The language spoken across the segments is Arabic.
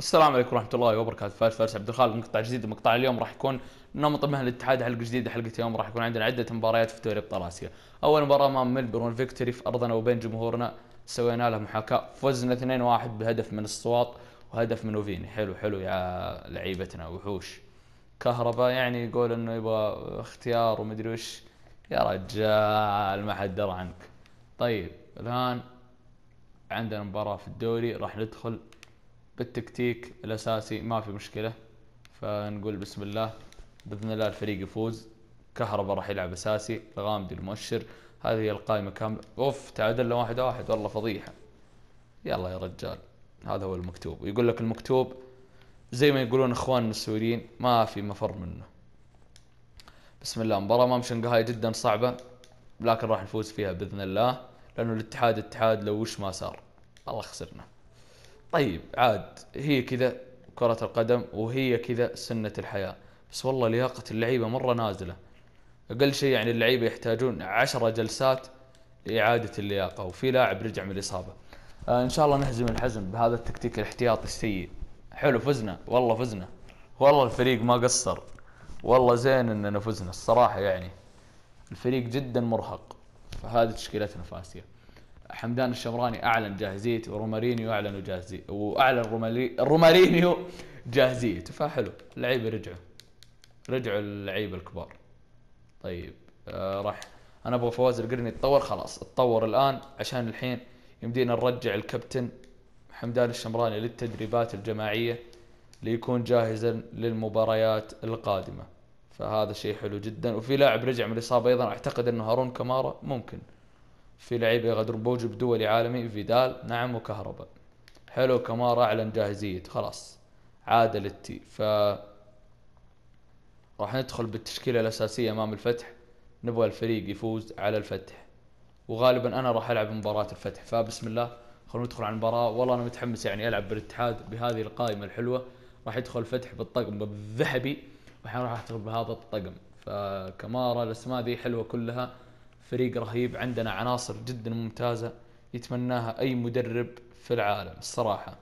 السلام عليكم ورحمة الله وبركاته فارس فارس عبد الخالق مقطع جديد مقطع اليوم راح يكون نمط مهن الاتحاد حلقة جديدة حلقة اليوم راح يكون عندنا عدة مباريات في دوري أبطال آسيا. أول مباراة أمام ملبورن فيكتوري في أرضنا وبين جمهورنا سوينا له محاكاة فزنا 2-1 بهدف من الصواط وهدف من أوفيني حلو حلو يا لعيبتنا وحوش. كهرباء يعني يقول إنه يبغى اختيار ومدري وش يا رجال ما حد درى عنك. طيب الآن عندنا مباراة في الدوري راح ندخل بالتكتيك الأساسي ما في مشكلة. فنقول بسم الله. بإذن الله الفريق يفوز. كهرباء راح يلعب أساسي. الغامدي المؤشر. هذه هي القائمة كامله أوف تعادلنا واحد واحد. والله فضيحة. يلا يا رجال. هذا هو المكتوب. ويقول لك المكتوب زي ما يقولون إخواننا السوريين ما في مفر منه. بسم الله. مباراة امام شنغهاي جدا صعبة لكن راح نفوز فيها بإذن الله لأنه الاتحاد اتحاد لو وش ما صار. الله خسرنا. طيب عاد هي كذا كرة القدم وهي كذا سنة الحياة. بس والله لياقة اللعيبة مرة نازلة. أقل شيء يعني اللعيبة يحتاجون عشرة جلسات لإعادة اللياقة وفي لاعب رجع من الإصابة. آه إن شاء الله نهزم الحزم بهذا التكتيك الاحتياطي السيء. حلو فزنا والله فزنا. والله الفريق ما قصر. والله زين إننا فزنا الصراحة يعني. الفريق جدا مرهق. فهذه تشكيلتنا في آسيا. حمدان الشمراني أعلن جاهزيته ورومارينيو اعلنوا جاهزيته وأعلن رومارينيو جاهزيته فحلو اللعيبة رجعوا. رجعوا اللعيبة الكبار. طيب آه راح أنا أبغى فواز القرني يتطور خلاص اتطور الآن عشان الحين يمدينا نرجع الكابتن حمدان الشمراني للتدريبات الجماعية ليكون جاهزا للمباريات القادمة. فهذا شيء حلو جدا. وفي لاعب رجع من الإصابة أيضا أعتقد إنه هارون كمارا ممكن في لعيبة يغادرون بوجب دولي عالمي فيدال نعم وكهرباء. حلو كمارا أعلن جاهزيته خلاص عاد للتي ف راح ندخل بالتشكيلة الأساسية أمام الفتح. نبغى الفريق يفوز على الفتح. وغالبا أنا راح ألعب مباراة الفتح. فبسم الله خلونا ندخل على المباراة. والله أنا متحمس يعني ألعب بالاتحاد بهذه القائمة الحلوة. راح يدخل الفتح بالطقم الذهبي والحين راح أدخل بهذا الطقم. فكمارا الأسماء ذي حلوة كلها. فريق رهيب عندنا عناصر جدا ممتازة يتمناها أي مدرب في العالم الصراحة.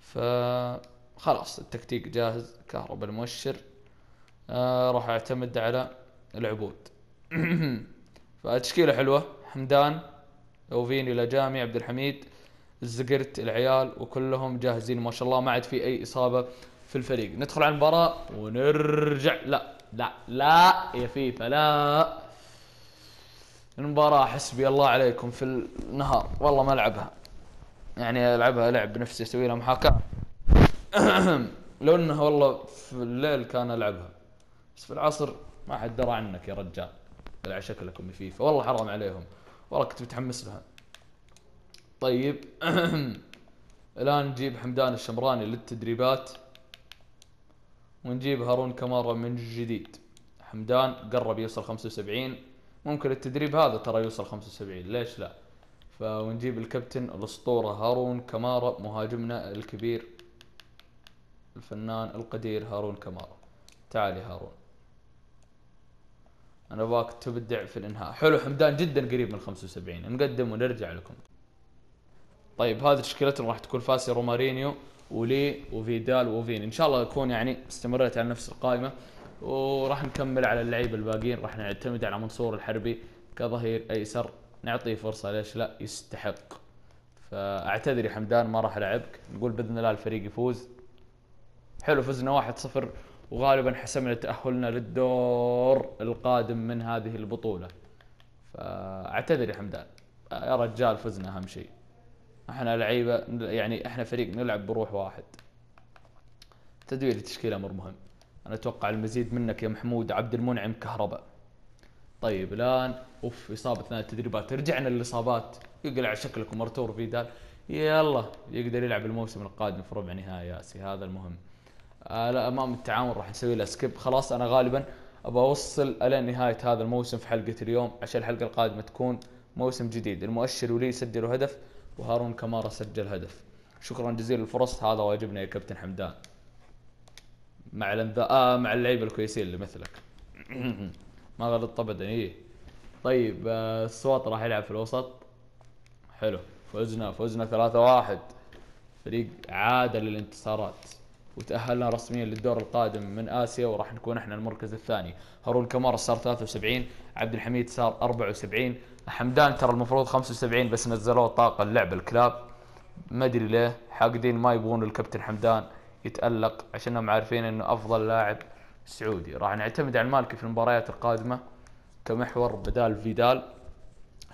فخلاص التكتيك جاهز كهرباء المؤشر. آه راح أعتمد على العبود. فتشكيلة حلوة حمدان اوفيني لجامي عبد الحميد الزقرت العيال وكلهم جاهزين ما شاء الله. ما عاد في أي إصابة في الفريق. ندخل على المباراة ونرجع. لا لا لا يا فيفا لا. المباراة حسبي الله عليكم في النهار. والله ما ألعبها. يعني ألعبها لعب بنفسي أسوي لها محاكاة. لو إنها والله في الليل كان ألعبها. بس في العصر ما حد درى عنك يا رجال. على شكلكم فيفا. والله حرام عليهم. والله كنت متحمس لها. طيب. الآن نجيب حمدان الشمراني للتدريبات. ونجيب هارون كمارة من جديد. حمدان قرب يوصل 75 ممكن التدريب هذا ترى يوصل 75 ليش لا؟ فنجيب الكابتن الأسطورة هارون كمارا مهاجمنا الكبير الفنان القدير هارون كمارا. تعال يا هارون. أنا أبغاك تبدع في الإنهاء. حلو حمدان جدا قريب من 75 نقدم ونرجع لكم. طيب هذه تشكيلتنا راح تكون فاسي رومارينيو ولي وفيدال وفين. إن شاء الله أكون يعني استمريت على نفس القائمة. وراح نكمل على اللعيبه الباقيين. راح نعتمد على منصور الحربي كظهير أيسر. نعطيه فرصة ليش لا؟ يستحق. فأعتذر يا حمدان ما راح ألعبك. نقول بإذن الله الفريق يفوز. حلو فزنا 1-0 وغالبا حسمنا تأهلنا للدور القادم من هذه البطولة. فأعتذر يا حمدان. يا رجال فزنا أهم شيء. إحنا لعيبة يعني إحنا فريق نلعب بروح واحد. تدوير التشكيله أمر مهم. أنا أتوقع المزيد منك يا محمود عبد المنعم كهرباء. طيب الآن أوف إصابة اثناء التدريبات رجعنا للإصابات. يقلع شكلكم أرتور فيدال. يلا يقدر يلعب الموسم القادم في ربع نهائي ياسي. هذا المهم. آه أمام التعاون راح نسوي له سكيب خلاص أنا غالبا أبى أوصل إلى نهاية هذا الموسم في حلقة اليوم عشان الحلقة القادمة تكون موسم جديد. المؤشر ولي سجلوا هدف وهارون كمارا سجل هدف. شكرا جزيلا الفرص هذا واجبنا يا كابتن حمدان. مع الانذا آه مع اللعيبه الكويسين اللي مثلك. ما غلطت ابدا إيه. طيب آه راح يلعب في الوسط. حلو. فزنا فزنا 3 1 فريق عاد للانتصارات. وتأهلنا رسميا للدور القادم من آسيا وراح نكون إحنا المركز الثاني. هارون كمارا صار 73 عبد الحميد صار 74 حمدان ترى المفروض 75 بس نزلوه طاقة اللعب الكلاب. ما أدري ليه. حاقدين ما يبغون الكابتن حمدان. يتألق عشانهم عارفين إنه أفضل لاعب سعودي. راح نعتمد على المالكي في المباريات القادمة كمحور بدال فيدال.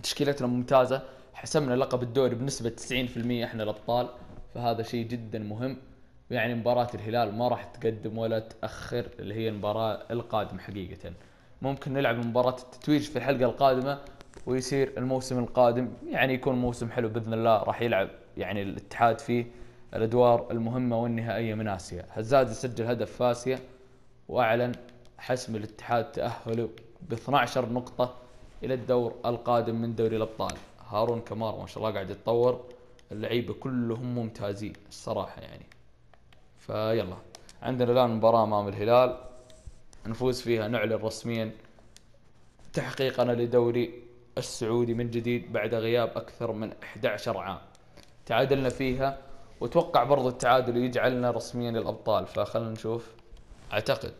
تشكيلتنا ممتازة. حسمنا لقب الدوري بنسبة 90% إحنا الأبطال. فهذا شيء جدا مهم. يعني مباراة الهلال ما راح تقدم ولا تأخر اللي هي المباراة القادمة حقيقة. ممكن نلعب مباراة التتويج في الحلقة القادمة ويصير الموسم القادم. يعني يكون موسم حلو بإذن الله راح يلعب يعني الاتحاد فيه. الأدوار المهمة والنهائية من آسيا. هزازي سجل هدف فاسية وأعلن حسم الاتحاد تأهله ب 12 نقطة إلى الدور القادم من دوري الأبطال. هارون كمار ما شاء الله قاعد يتطور. اللعيبة كلهم ممتازين الصراحة يعني. فيلا عندنا الآن مباراة أمام الهلال. نفوز فيها نعلن رسميا تحقيقنا لدوري السعودي من جديد بعد غياب أكثر من 11 عام. تعادلنا فيها وتوقع برضو التعادل يجعلنا رسميا الأبطال فخلنا نشوف. أعتقد.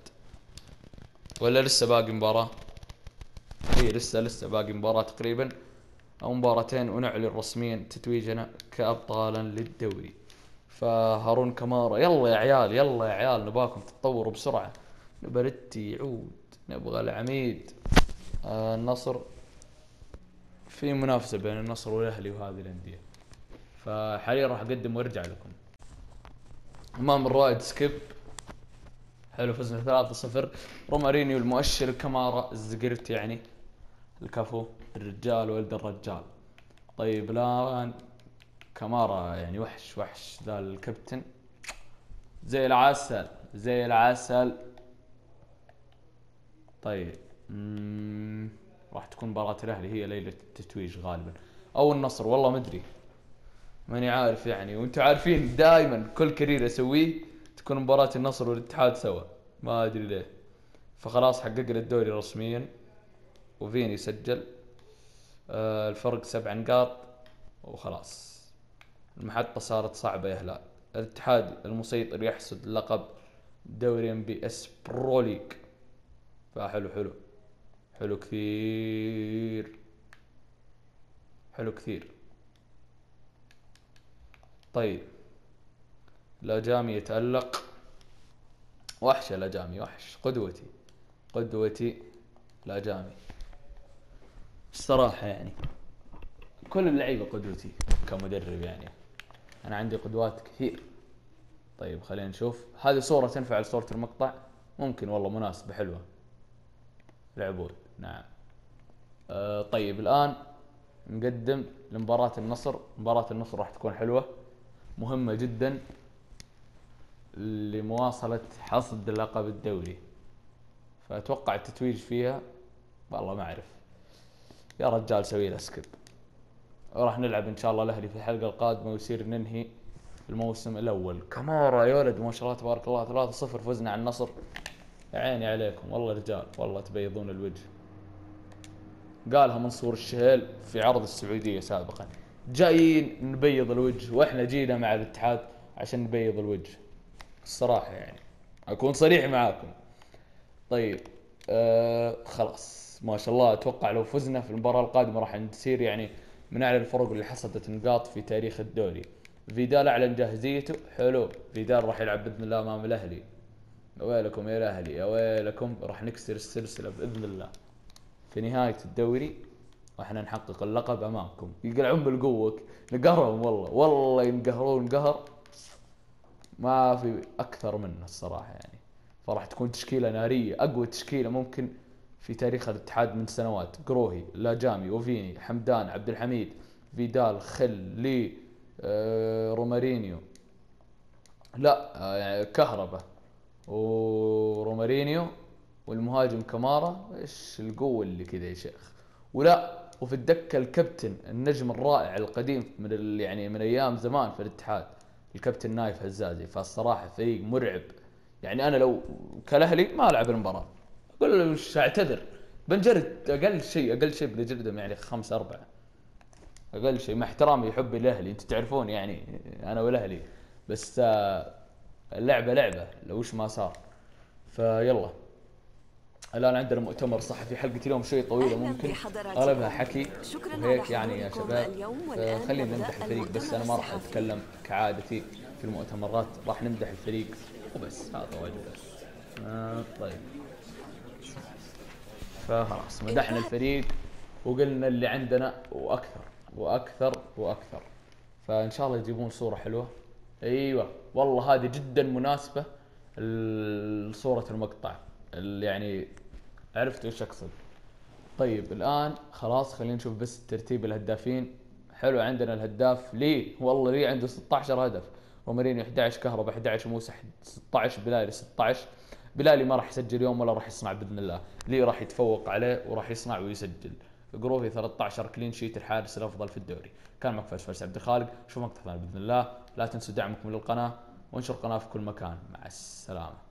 ولا لسه باقي مباراة؟ هي لسه لسه باقي مباراة تقريبا. أو مباراتين ونعلن رسميا تتويجنا كأبطالا للدوري. فهارون كمارا يلا يا عيال يلا يا عيال نباكم تتطوروا بسرعة. نبرتي يعود نبغى العميد. آه النصر. في منافسة بين النصر والأهلي وهذه الأندية. فحاليا راح أقدم وأرجع لكم. أمام الرائد skip. حلو فزنا 3-0 رومارينيو المؤشر كمارا الزقرت يعني الكفو الرجال ولد الرجال. طيب الآن كمارا يعني وحش وحش ذا الكابتن. زي العسل زي العسل. طيب. راح تكون مباراة الأهلي هي ليلة التتويج غالبا. أو النصر والله ما أدري. ماني عارف يعني. وأنتم عارفين دائما كل كرير أسويه تكون مباراة النصر والاتحاد سوا. ما أدري ليه. فخلاص حققنا الدوري رسميا. وفيني سجل آه الفرق سبع نقاط. وخلاص. المحطة صارت صعبة يا هلال. الاتحاد المسيطر يحصد لقب دوري MBS Pro League. فحلو حلو. حلو كثير. حلو كثير. طيب. الأجامي يتألق. وحش الأجامي وحش. قدوتي قدوتي الأجامي الصراحة يعني كل اللعيبة قدوتي كمدرب يعني. أنا عندي قدوات كثير. طيب خلينا نشوف. هذه صورة تنفع لصورة المقطع؟ ممكن والله مناسبة حلوة. العبود نعم. آه طيب الآن نقدم لمباراة النصر. مباراة النصر راح تكون حلوة. مهمة جدا لمواصلة حصد لقب الدوري فأتوقع التتويج فيها والله ما أعرف. يا رجال سوي له سكيب وراح نلعب إن شاء الله الأهلي في الحلقة القادمة ويصير ننهي الموسم الأول. كمارا يا ولد ما شاء الله تبارك الله 3-0 فزنا على النصر. عيني عليكم والله رجال والله تبيضون الوجه. قالها منصور الشهيل في عرض السعودية سابقا. جايين نبيض الوجه وإحنا جينا مع الاتحاد عشان نبيض الوجه. الصراحة يعني. أكون صريح معاكم. طيب آه خلاص. ما شاء الله أتوقع لو فزنا في المباراة القادمة راح نصير يعني من أعلى الفرق اللي حصدت نقاط في تاريخ الدوري. فيدال اعلن جاهزيته؟ حلو. فيدال راح يلعب بإذن الله أمام الأهلي. يا ويلكم يا الأهلي يا ويلكم. راح نكسر السلسلة بإذن الله. في نهاية الدوري وإحنا نحقق اللقب أمامكم. يقلعون بالقوة. نقهرهم والله. والله ينقهرون قهر. ما في أكثر منه الصراحة يعني. فراح تكون تشكيلة نارية. أقوى تشكيلة ممكن في تاريخ الاتحاد من سنوات. قروهي لاجامي وفيني حمدان عبد الحميد فيدال خل لي آه رومارينيو. لا آه يعني كهربا ورومارينيو والمهاجم كمارا. إيش القوة اللي كذا يا شيخ؟ ولا وفي الدكة الكابتن النجم الرائع القديم من يعني من أيام زمان في الاتحاد الكابتن نايف هزازي. فالصراحة فريق مرعب. يعني أنا لو كالأهلي ما ألعب المباراة. أقول له وش أعتذر؟ بنجرد أقل شيء أقل شيء بنجردهم يعني خمسة أربعة. أقل شيء. مع احترامي حبي الأهلي. أنتم تعرفون يعني أنا والأهلي. بس آه، اللعبة لعبة. لو وش ما صار. فيلا. الآن عندنا مؤتمر صحفي حلقة اليوم شوي طويلة ممكن. أغلبها حكي شكراً وهيك يعني يا شباب. والآن خلينا نمدح الفريق بس أنا ما راح أتكلم كعادتي في المؤتمرات راح نمدح الفريق وبس. هذا واجبه آه طيب. فخلاص مدحنا الفريق وقلنا اللي عندنا وأكثر وأكثر وأكثر. فإن شاء الله يجيبون صورة حلوة. أيوه والله هذه جدا مناسبة لصورة المقطع. يعني عرفت وش أقصد. طيب الآن خلاص خلينا نشوف بس ترتيب الهدافين. حلو عندنا الهداف لي. والله لي عنده 16 هدف. رومارينيو 11 كهرباء 11 موسى 16 بلالي 16 بلالي ما راح يسجل اليوم ولا راح يصنع بإذن الله. لي راح يتفوق عليه وراح يصنع ويسجل. قروفي 13 clean sheet الحارس الأفضل في الدوري. كان معك فارس عبد الخالق. شوف مقطع ثاني بإذن الله. لا تنسوا دعمكم للقناة. وانشر القناه في كل مكان. مع السلامة.